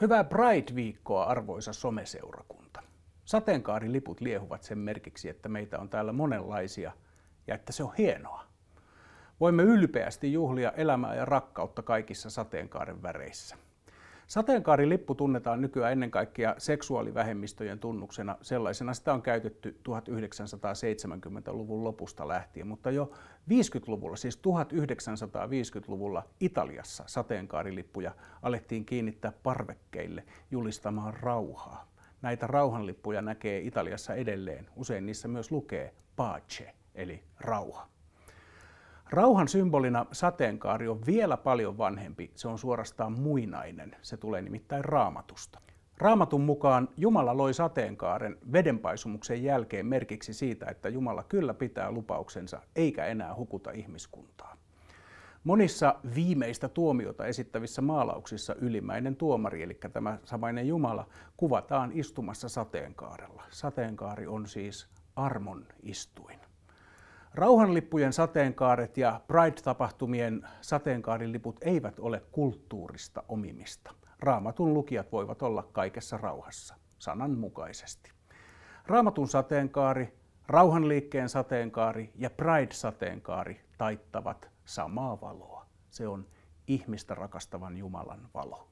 Hyvää Pride-viikkoa, arvoisa someseurakunta. Sateenkaariliput liehuvat sen merkiksi, että meitä on täällä monenlaisia ja että se on hienoa. Voimme ylpeästi juhlia elämää ja rakkautta kaikissa sateenkaaren väreissä. Sateenkaarilippu tunnetaan nykyään ennen kaikkea seksuaalivähemmistöjen tunnuksena. Sellaisena sitä on käytetty 1970-luvun lopusta lähtien, mutta jo 50-luvulla, siis 1950-luvulla Italiassa sateenkaarilippuja alettiin kiinnittää parvekkeille julistamaan rauhaa. Näitä rauhanlippuja näkee Italiassa edelleen. Usein niissä myös lukee pace, eli rauha. Rauhan symbolina sateenkaari on vielä paljon vanhempi, se on suorastaan muinainen, se tulee nimittäin raamatusta. Raamatun mukaan Jumala loi sateenkaaren vedenpaisumuksen jälkeen merkiksi siitä, että Jumala kyllä pitää lupauksensa eikä enää hukuta ihmiskuntaa. Monissa viimeistä tuomiota esittävissä maalauksissa ylimäinen tuomari, eli tämä samainen Jumala, kuvataan istumassa sateenkaarella. Sateenkaari on siis armon istuin. Rauhanlippujen sateenkaaret ja Pride-tapahtumien sateenkaariliput eivät ole kulttuurista omimista. Raamatun lukijat voivat olla kaikessa rauhassa, sananmukaisesti. Raamatun sateenkaari, rauhanliikkeen sateenkaari ja Pride-sateenkaari taittavat samaa valoa. Se on ihmistä rakastavan Jumalan valo.